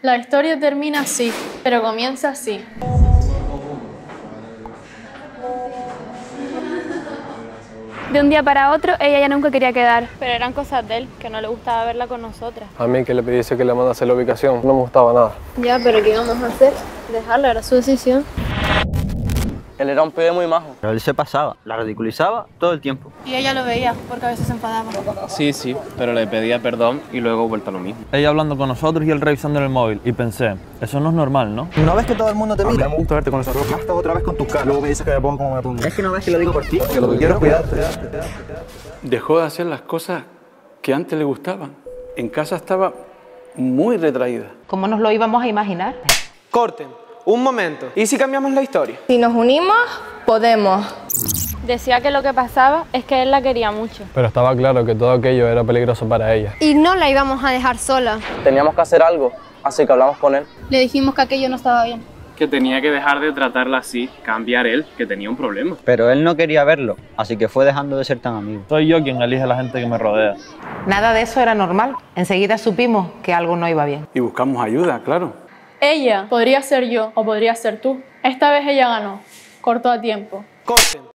La historia termina así, pero comienza así. De un día para otro, ella ya nunca quería quedar, pero eran cosas de él, que no le gustaba verla con nosotras. A mí que le pidiese que le mandase la ubicación, no me gustaba nada. Ya, pero ¿qué íbamos a hacer? Dejarla, era su decisión. Él era un pibe muy majo. Pero él se pasaba, la ridiculizaba todo el tiempo. Y ella lo veía, porque a veces se enfadaba. Sí, sí, pero le pedía perdón y luego vuelta a lo mismo. Ella hablando con nosotros y él revisando en el móvil. Y pensé, eso no es normal, ¿no? Una vez que todo el mundo te mira, me gusta verte con esa ropa. Hasta otra vez con tus caras. Luego me dices que me pongo como me pongo. Es que no ves que lo digo por ti. Que lo que quiero es cuidarte. Dejó de hacer las cosas que antes le gustaban. En casa estaba muy retraída. ¿Cómo nos lo íbamos a imaginar? Corten, un momento. ¿Y si cambiamos la historia? Si nos unimos, podemos. Decía que lo que pasaba es que él la quería mucho. Pero estaba claro que todo aquello era peligroso para ella. Y no la íbamos a dejar sola. Teníamos que hacer algo, así que hablamos con él. Le dijimos que aquello no estaba bien. Que tenía que dejar de tratarla así, cambiar él, que tenía un problema. Pero él no quería verlo, así que fue dejando de ser tan amigo. Soy yo quien elige a la gente que me rodea. Nada de eso era normal. Enseguida supimos que algo no iba bien. Y buscamos ayuda, claro. Ella podría ser yo o podría ser tú. Esta vez ella ganó. Cortó a tiempo. Corten.